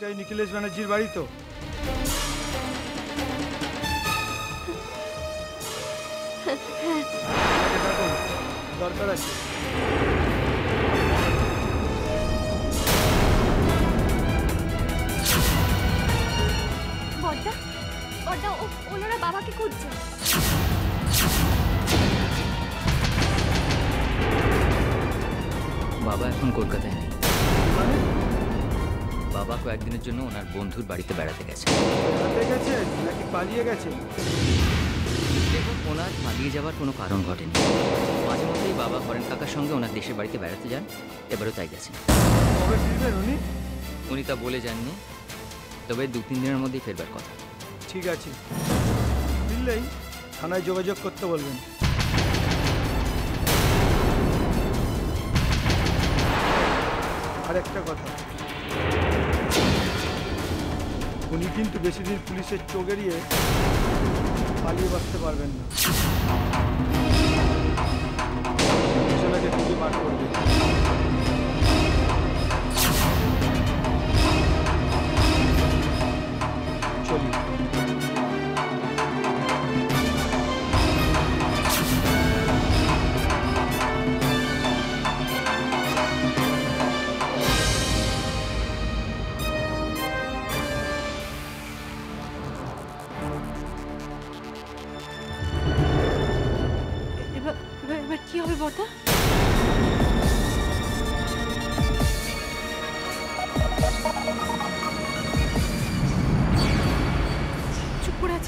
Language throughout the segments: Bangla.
এটাই নিখিলেশ ব্যানার্জির বাড়ি তো। দরকার আছে। বড়দা বড়দা ও- ওনারা বাবাকে খুঁজছে। বাবা এখন কলকাতায় নেই। মানে? বাবা কয়েকদিনের জন্য ওনার বন্ধুর বাড়িতে বেড়াতে গেছে। বেড়াতে গেছে নাকি পালিয়ে গেছে? দেখুন ওনার পালিয়ে যাওয়ার কোনো কারণ ঘটেনি। মাঝে মধ্যেই বাবা হরেন কাকার সঙ্গে ওনার দেশের বাড়িতে বেড়াতে যান এবারও তাই গেছেন। কবে ফিরবেন উনি? উনি তা বলে যাননি তবে দু তিন দিনের মধ্যেই ফেরবার কথা। ঠিক আছে। ফিরলেই থানায় যোগাযোগ করতে বলবেন। আর একটা কথা। উনি কিন্তু বেশি দিন পুলিশের চোখ এড়িয়ে পালিয়ে বাঁচতে পারবেন না। পেছনেকে খুঁজে বার করবে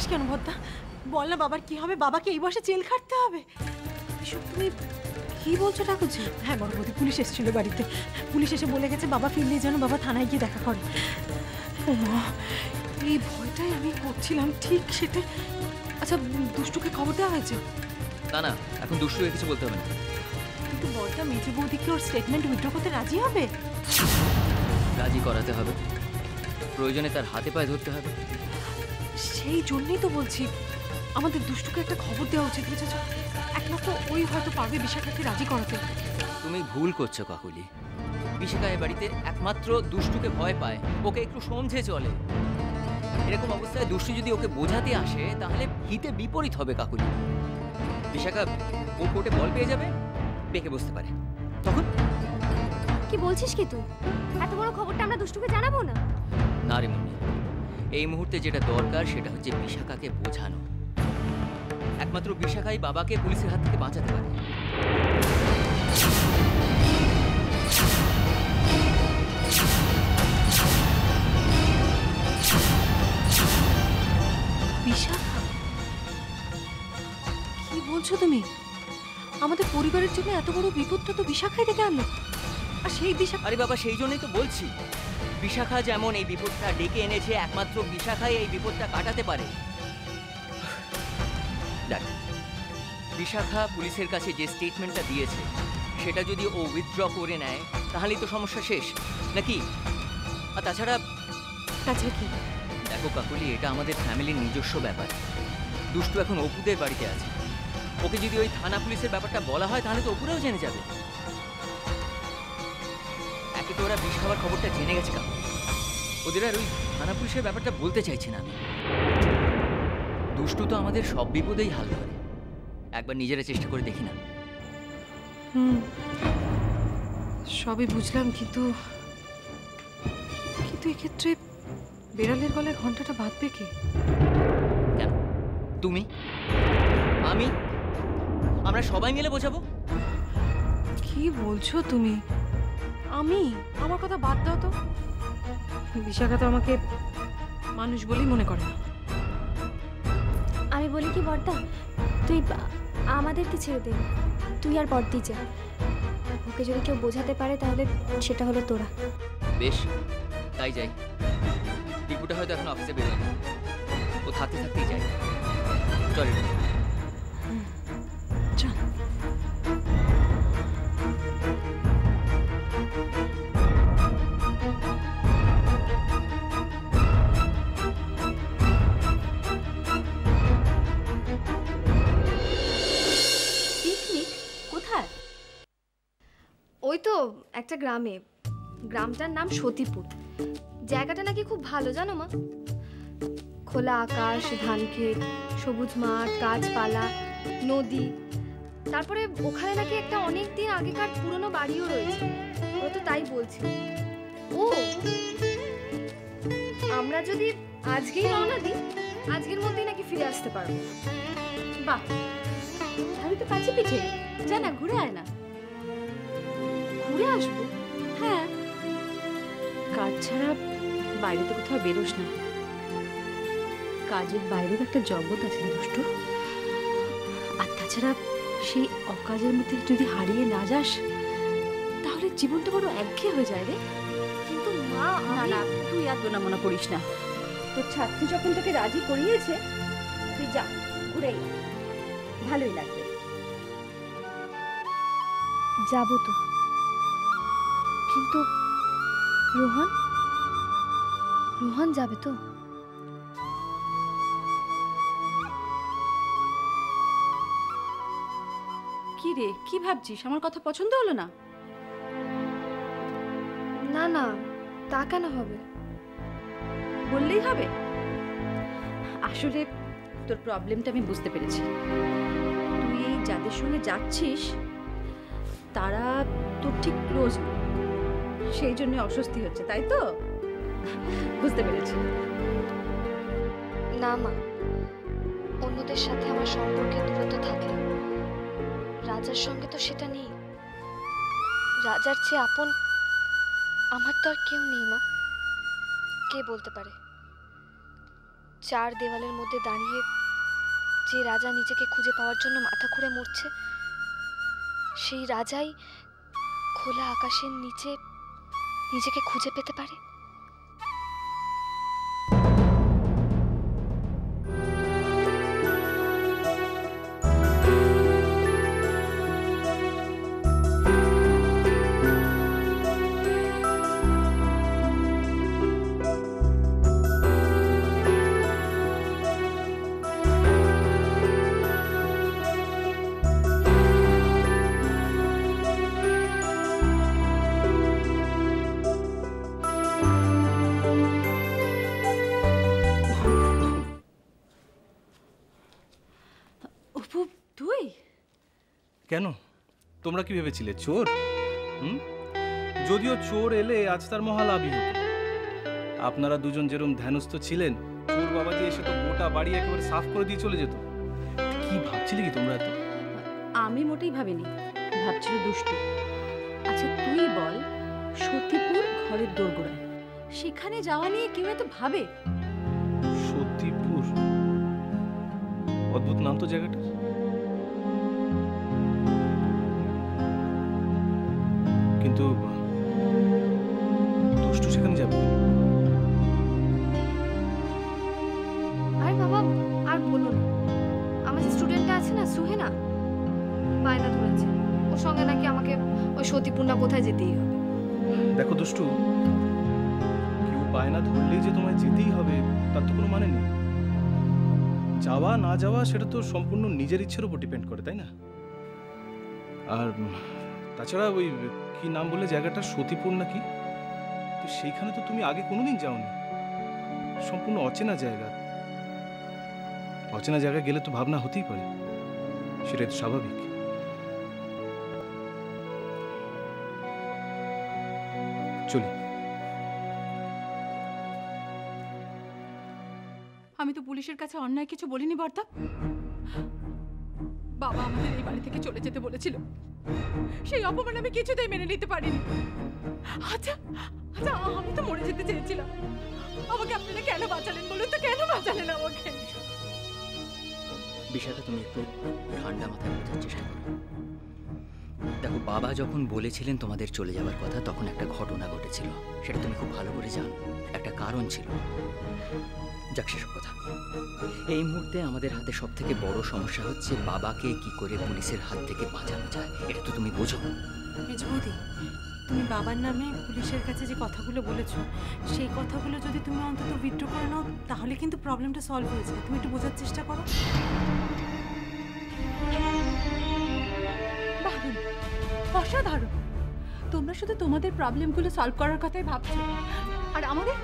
চুপ করে আছিস কেন বর্দা বল না বাবার কি হবে? বাবাকে এই বয়সে জেল খাটতে হবে? এসব তুমি কি বলছো ঠাকুরজি? হ্যাঁ বৌদি পুলিশ এসেছিল বাড়িতে। পুলিশ এসে বলে গেছে বাবা ফিরলে যেন বাবা থানায় গিয়ে দেখা করে। ও মা এই ভয়টাই আমি করছিলাম ঠিক সেটাই। আচ্ছা দুষ্টুকে খবর দেওয়া হয়েছে? না না এখন দুষ্টুকে কিছু বলতে হবে না। কিন্তু বড়টা মেজো বৌদিকে ওর স্টেটমেন্ট উইথড্র করতে রাজি হবে? রাজি করাতে হবে। প্রয়োজনে তার হাতে পায়ে ধরতে হবে। সেই জন্যই তো বলছি আমাদের দুষ্টুকে একটা খবর দেওয়া উচিত বুঝেছ? একমাত্র ওই হয়তো পারবে বিশাখাকে রাজি করাতে। তুমি ভুল করছ কাকুলি। বিশাখা এ বাড়িতে একমাত্র দুষ্টুকে ভয় পায় ওকে একটু সমঝে চলে। এরকম অবস্থায় দুষ্টু যদি ওকে বোঝাতে আসে তাহলে হিতে বিপরীত হবে কাকুলি। বিশাখা ও কোর্টে বল পেয়ে যাবে বেঁকে বসতে পারে। তখন? কি বলছিস কি তুই? এত বড় খবরটা আমরা দুষ্টুকে জানাব না? না রে মুন্নি। এই মুহূর্তে যেটা দরকার সেটা হচ্ছে বিশাখাকে বোঝানো। একমাত্র বিশাখাই বাবাকে পুলিশের হাত থেকে বাঁচাতে পারে। বিশাখা? কি বলছো তুমি? আমাদের পরিবারের জন্য এত বড় বিপদটা তো বিশাখাই ডেকে আনলো। আর সেই বিশাখা আরে বাবা সেই জন্যই তো বলছি। বিশাখা যেমন এই বিপদটা ডেকে এনেছে একমাত্র বিশাখাই এই বিপদটা কাটাতে পারে। দেখ বিশাখা পুলিশের কাছে যে স্টেটমেন্টটা দিয়েছে সেটা যদি ও উইথড্র করে নেয় তাহলেই তো সমস্যা শেষ নাকি? আর তাছাড়া কাছে কি? দেখো কাকুলি এটা আমাদের ফ্যামিলির নিজস্ব ব্যাপার। দুষ্টু এখন অপুদের বাড়িতে আছে। ওকে যদি ওই থানা পুলিশের ব্যাপারটা বলা হয় তাহলে তো অপুরাও জেনে যাবে। একে তো ওরা বিষ খাওয়ার খবরটা জেনে গেছে কাকু। ওদের আর ওই থানা পুলিশের ব্যাপারটা বলতে চাইছি না আমি। দুষ্টু তো আমাদের সব বিপদেই হাল ধরে একবার নিজেরা চেষ্টা করে দেখি না। হুম সবই বুঝলাম কিন্তু কিন্তু এক্ষেত্রে বেড়ালের গলায় ঘন্টাটা বাঁধবে কে? কেন? তুমি? আমি? আমরা সবাই মিলে বোঝাবো? কি বলছো তুমি? আমি? আমার কথা বাদ দাও তো। বিশাখা তো আমাকে মানুষ বলেই মনে করে না। আমি বলি কি বর্দা তুই আমাদেরকে ছেড়ে দে। তুই আর বর্দি যা। ওকে যদি কেউ বোঝাতে পারে তাহলে সেটা হলো তোরা। বেশ তাই যাই। টিপুটা হয়তো এখন অফিসে বেরোয়নি। ও থাকতে থাকতেই যাই। চল চল তো একটা গ্রামে, গ্রামটার নাম সতীপুর। জায়গাটা নাকি খুব ভালো, জানো মা? খোলা আকাশ, ধান ক্ষেত, সবুজ মাঠ, গাছপালা, নদী। তারপরে ওখানে নাকি একটা অনেক দিন আগেকার পুরনো বাড়িও রয়েছে। ও তো তাই বলছিল ও! আমরা যদি আজকেই রওনা দিই, আজকের মধ্যেই নাকি ফিরে আসতে পারব। বাহ! আমি তো কাছে পিঠে। যা না, ঘুরে আয় না। ঘুরে আসব। হ্যাঁ। কাজ ছাড়া বাইরে তো কোথাও বেরোস না। কাজের বাইরেও একটা জগৎ আছে দুষ্টু। আর তাছাড়া সেই অকাজের মধ্যে যদি হারিয়ে না যাস তাহলে জীবনটা বড় একঘেয়ে হয়ে যায় রে। কিন্তু মা না না তুই আর দোনা মনে করিস না। তোর ছাত্রী যখন তোকে রাজি করিয়েছে তুই যা ঘুরেই ভালোই লাগবে। যাব তো। কিন্তু রোহন রোহন যাবে তো? কি রে কি ভাবছিস? আমার কথা পছন্দ হলো না? না না তা কেন হবে? বললেই হবে। আসলে তোর প্রবলেমটা আমি বুঝতে পেরেছি। তুই এই যাদের সঙ্গে যাচ্ছিস তারা তোর ঠিক ক্লোজ সেই জন্য অস্বস্তি হচ্ছে, তাই তো? বুঝতে পেরেছি। না, মা। অন্যদের সাথে আমার সম্পর্কের দূরত্ব থাকলে রাজার সঙ্গে তো সেটা নেই। রাজার চেয়ে আপন আমার তো আর কেউ নেই, মা। কে বলতে পারে? চার দেওয়ালের মধ্যে দাঁড়িয়ে যে রাজা নিজেকে খুঁজে পাওয়ার জন্য মাথা খুঁড়ে মরছে, সেই রাজাই খোলা আকাশের নিচে নিজেকে খুঁজে পেতে পারে? তোমরা কি ভেবেছিলে চোর? হুম? যদিও চোর এলে আজ তার মহালাভই হতো। আপনারা দুজন যেরম ধ্যানস্থ ছিলেন চোর বাবাজি এসে তো গোটা বাড়ি একেবারে সাফ করে দিয়ে চলে যেত। কি ভাবছিলে কি তোমরা এত? আমি মোটেই ভাবিনি ভাবছিল দুষ্টু। আচ্ছা তুই বল সতীপুর ঘরের দোরগোড়ায় সেখানে যাওয়া নিয়ে কেউ এত ভাবে? সতীপুর? অদ্ভুত নাম তো জায়গাটা। কিন্তু দুষ্টু সেখানে যাবে? আরে বাবা আর বলো না। আমার যে স্টুডেন্টটা আছে না সুহেনা বায়না ধরেছে। ওর সঙ্গে নাকি আমাকে ওই সতীপূর্ণা কোথায় যেতেই হবে? দেখো দুষ্টু কেউ বায়না ধরলেই যে তোমায় যেতেই হবে তার তো কোনো মানে নেই। যাওয়া না যাওয়া সেটা তো সম্পূর্ণ নিজের ইচ্ছের উপর ডিপেন্ড করে তাই না? আর তাছাড়া ওই কি নাম বললে জায়গাটা? সতীপুর নাকি? তো সেইখানে তো তুমি আগে কোনোদিন যাওনি। সম্পূর্ণ অচেনা জায়গা। অচেনা জায়গায় গেলে তো ভাবনা হতেই পারে। সেটাই তো স্বাভাবিক। চলি। আমি তো পুলিশের কাছে অন্যায় কিছু বলিনি বর্দা বাবা আমাদের এই বাড়ি থেকে চলে যেতে বলেছিল। সেই অপমান আমি কিছুতেই মেনে নিতে পারিনি। আচ্ছা আচ্ছা আমি তো মরে যেতে চেয়েছিলাম। আমাকে আপনারা কেন বাঁচালেন বলুন তো, কেন বাঁচালেন আমাকে? বিষয়টা তুমি একটু ঠান্ডা মাথায় বোঝার চেষ্টা করো। দেখো, বাবা যখন বলেছিলেন তোমাদের চলে যাওয়ার কথা, তখন একটা ঘটনা ঘটেছিল। সেটা তুমি খুব ভালো করে জানো। একটা কারণ ছিল। যাক সেসব কথা। এই মুহূর্তে আমাদের হাতে সব থেকে বড় সমস্যা হচ্ছে বাবাকে কি করে পুলিশের হাত থেকে বাঁচানো যায়, এটা তো তুমি বোঝো। মেজবৌদি তুমি বাবার নামে পুলিশের কাছে যে কথাগুলো বলেছ, সেই কথাগুলো যদি তুমি অন্তত উইথড্র করে নাও, তাহলে কিন্তু প্রবলেমটা সলভ হয়ে যাবে। তুমি একটু বোঝার চেষ্টা করো। অসাধারণ। তোমরা শুধু তোমাদের প্রবলেমগুলো সলভ করার কথাই ভাবছ। আর আমাদের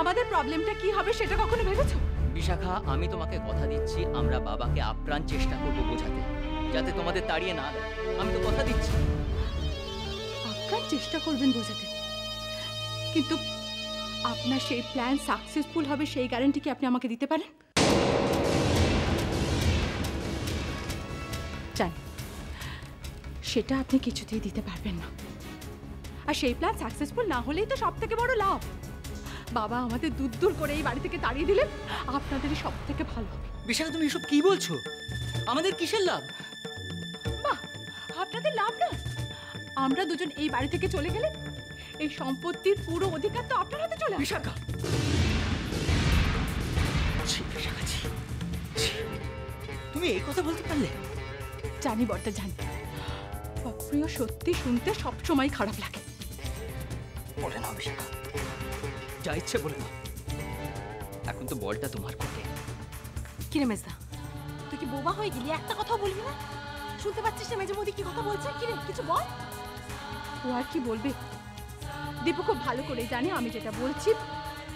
আমাদের প্রবলেমটা কি হবে সেটা কখনো ভেবেছো? বিশাখা আমি তোমাকে কথা দিচ্ছি আমরা বাবাকে আপ্রাণ চেষ্টা করব বোঝাতে যাতে তোমাদের তাড়িয়ে না দেয়। আমি তো কথা দিচ্ছি। আপনার চেষ্টা করবেন বোঝাতে। কিন্তু আপনার সেই প্ল্যান সাকসেসফুল হবে সেই গ্যারান্টি কি আপনি আমাকে দিতে পারেন? জানি সেটা আপনি কিছুতেই দিতে পারবেন না। আর সেই প্ল্যান সাকসেসফুল না হলেই তো সব থেকে বড় লাভ। বাবা আমাদের দূর দূর করে এই বাড়ি থেকে তাড়িয়ে দিলেন আপনাদেরই সব থেকে ভালো হবে। বিশাখা তুমি এসব কি বলছো? আমাদের কিসের লাভ? বাহ আপনাদের লাভ না? আমরা দুজন এই বাড়ি থেকে চলে গেলে এই সম্পত্তির পুরো অধিকার তো আপনার হাতে চলে। বিশাখা। তুমি এই কথা বলতে পারলে? জানি বর্তা জানি। অপ্রিয় সত্যি শুনতে সবসময় খারাপ লাগে। বলে না বিশাখা। যা ইচ্ছে বলে নাও এখন তো বলটা তোমার কোটে কিরে মেজদা, তুই কি বোবা হয়ে গেলি? একটা কথা বলবি না? শুনতে পাচ্ছিস না মেজে মোদি কি কথা বলছে? কিরে, কিছু বল। ও আর কি বলবে? দীপু খুব ভালো করে জানে আমি যেটা বলছি,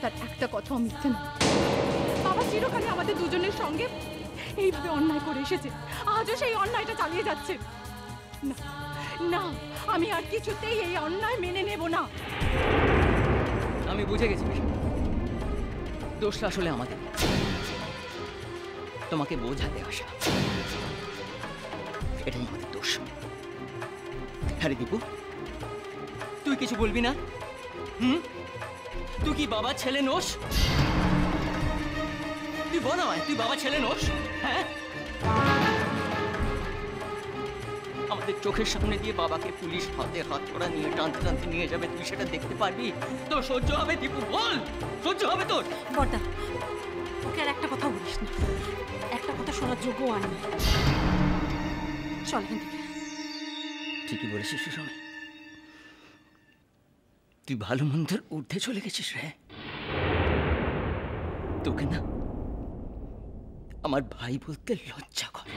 তার একটা কথাও মিথ্যে না। বাবা চিরকালে আমাদের দুজনের সঙ্গে এইভাবে অন্যায় করে এসেছে। আজও সেই অন্যায়টা চালিয়ে যাচ্ছে। না না, আমি আর কিছুতেই এই অন্যায় মেনে নেব না। আমি বুঝে গেছি দোষটা আসলে আমাদের। তোমাকে বোঝাতে আসা। এটাই আমাদের দোষ আরে দীপু, তুই কিছু বলবি না? হুম? তুই কি বাবা ছেলে নোস তুই বল আমায়, তুই বাবা ছেলে নোস হ্যাঁ? আমাদের চোখের সামনে দিয়ে বাবাকে পুলিশ হাতে হাত করা নিয়ে টানতে টানতে নিয়ে যাবে। তুই সেটা দেখতে পারবি? তো সহ্য হবে দীপু বল! সহ্য হবে তোর! বর্দা ওকে আর একটা কথা বলিস না। একটা কথা শোনার যোগ্য আর নেই। চল এখান থেকে। ঠিকই বলেছিস সুসময় তুই ভালো মন্দের ঊর্ধ্বে চলে গেছিস রে। তোকে না আমার ভাই বলতে লজ্জা করে।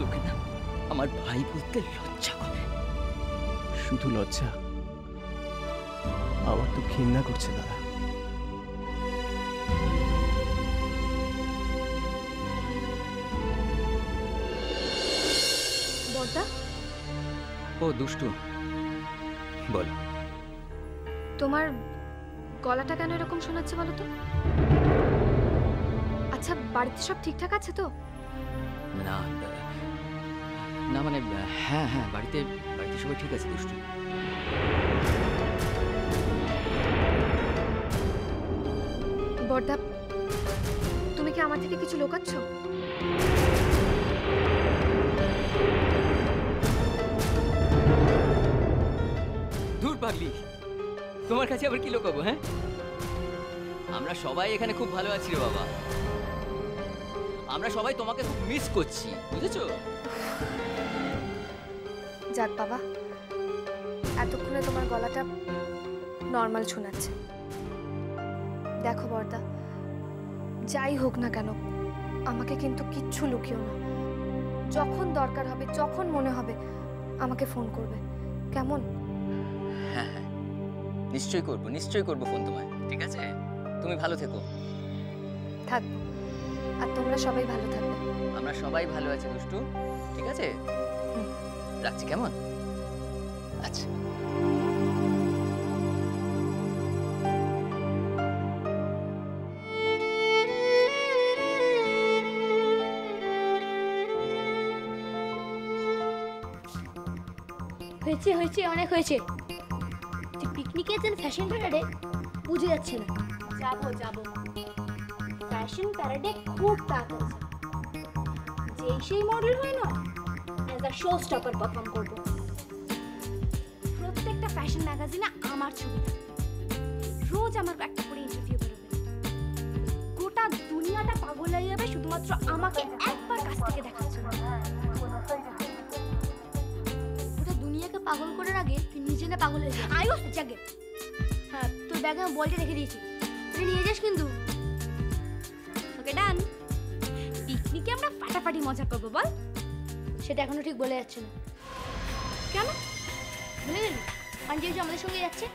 তোকে না আমার ভাই বলতে লজ্জা করে। শুধু লজ্জা? আমার তো ঘৃণা করছে দাদা। ও দুষ্টু। বল। তোমার গলাটা কেন এরকম শোনাচ্ছে বলো তো? আচ্ছা বাড়িতে সব ঠিকঠাক আছে তো? না। না মানে হ্যাঁ হ্যাঁ বাড়িতে বাড়িতে সবাই ঠিক আছে দুষ্টু। বর্দা তুমি কি আমার থেকে কিছু লোকাচ্ছ? দূর পাগলি তোমার কাছে আবার কি লোকাবো হ্যাঁ? আমরা সবাই এখানে খুব ভালো আছি রে বাবা। আমরা সবাই তোমাকে খুব মিস করছি বুঝেছ? যাক বাবা। এতক্ষণে তোমার গলাটা নর্মাল শোনাচ্ছে। দেখো বর্দা যাই হোক না কেন আমাকে কিন্তু কিচ্ছু লুকিও না। যখন দরকার হবে যখন মনে হবে আমাকে ফোন করবে। কেমন? হ্যাঁ হ্যাঁ। নিশ্চয়ই করব নিশ্চয়ই করব ফোন তোমায় ঠিক আছে? তুমি ভালো থেকো। থাকব আর তোমরা সবাই ভালো থাকবে। আমরা সবাই ভালো আছি দুষ্টু ঠিক আছে? হুম। রাখছি কেমন? আচ্ছা। হয়েছে হয়েছে, অনেক হয়েছে। পিকনিকে যেন ফ্যাশন প্যারেডে বুঝে যাচ্ছে না। যাব যাব। ফ্যাশন প্যারাডে খুব আছে যেই সেই মডেল হয় না আ শো স্টপার পারফর্ম করব। প্রত্যেকটা ফ্যাশন ম্যাগাজিনে আমার ছবি রোজ আমার একটা করে ইন্টারভিউ বেরোবে গোটা দুনিয়াটা পাগল হয়ে যাবে, শুধুমাত্র আমাকে একবার কাছ থেকে দেখার জন্য। গোটা দুনিয়াকে পাগল করার আগে তুই নিজে না পাগল হয়ে যা আয়ুষ, জাগে। হ্যাঁ তোর ব্যাগে আমি বলটা রেখে দিয়েছি। তুই নিয়ে যাস কিন্তু। ওকে ডান পিকনিকে আমরা ফাটাফাটি মজা করব, বল। সেটা এখনও ঠিক বলে যাচ্ছে না। কেন? ভুলে গেলি? এসে আমাদের সঙ্গে যাচ্ছে?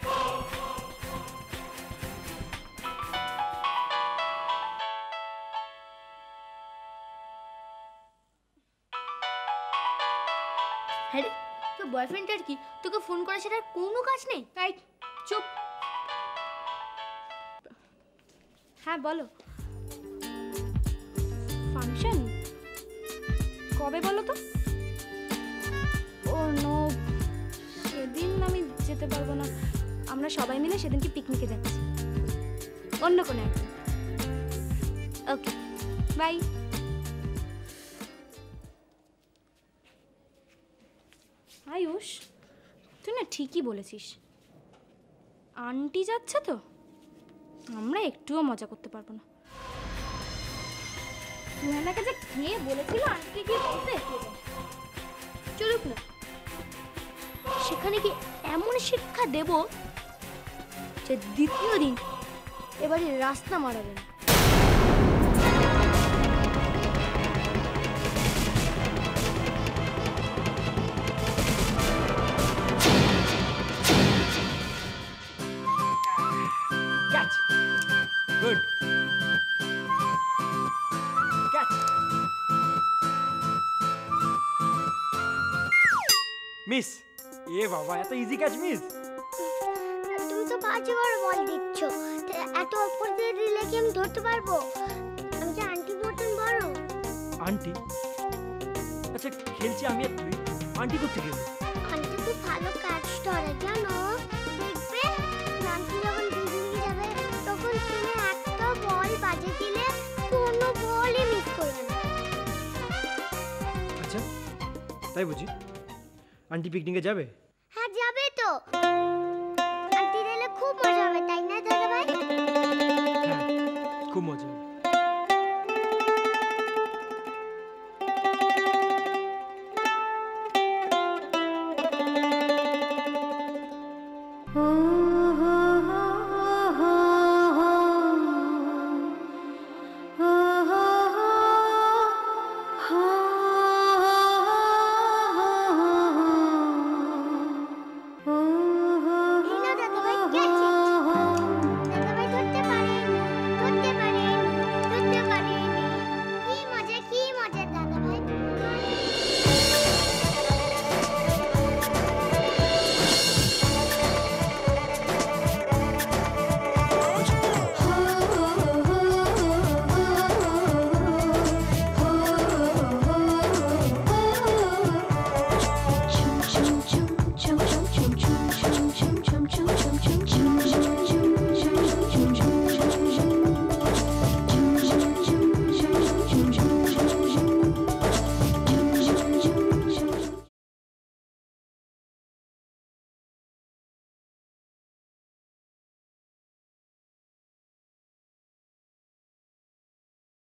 হ্যাঁ তোর বয়ফ্রেন্ডটার কি? তোকে ফোন করে সেটার কোনো কাজ নেই? তাই চুপ। হ্যাঁ বলো। ফাংশন কবে বলো তো? যেতে পারব না। আমরা সবাই মিলে সেদিনকে পিকনিকে যাচ্ছি। অন্য কোনো একদিন ওকে বাই আয়ুষ তুই না ঠিকই বলেছিস। আন্টি যাচ্ছে তো। আমরা একটুও মজা করতে পারব না। সুহানাকে যে কে বলেছিল আন্টিকে গিয়ে বলতে? চলুক না। সেখানে কি এমন শিক্ষা দেব যে দ্বিতীয় দিন এবারে রাস্তা মারাবে ইজি ক্যাচ মিস তুমি তো পাঁচ বার বল দিচ্ছ। এত অপর দিয়ে দিলে কি আমি ধরতে পারব? আমি যে আন্টি ধরতেন বড়। আন্টি আচ্ছা খেলছি আমি আর তুই? আন্টি করতে গেল আন্টি খুব ভালো কাজ ধরে জানো? দেখবে? আন্টি যখন পিকনিকে যাবে তখন তুমি একটা বল বাজে দিলে কোনো বলই মিস করবে না। আচ্ছা তাই বুঝি? আন্টি পিকনিকে যাবে?